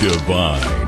divine.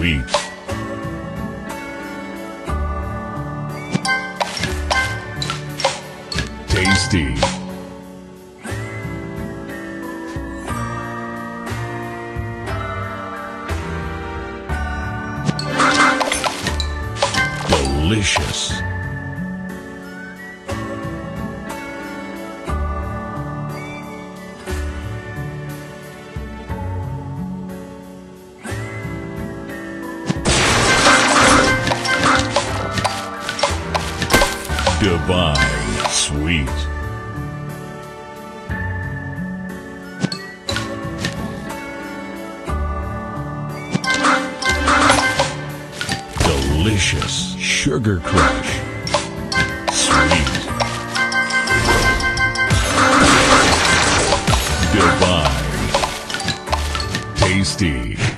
Sweet. Tasty. Delicious. Divine. Sweet. Delicious. Sugar Crush. Sweet. Divine. Tasty.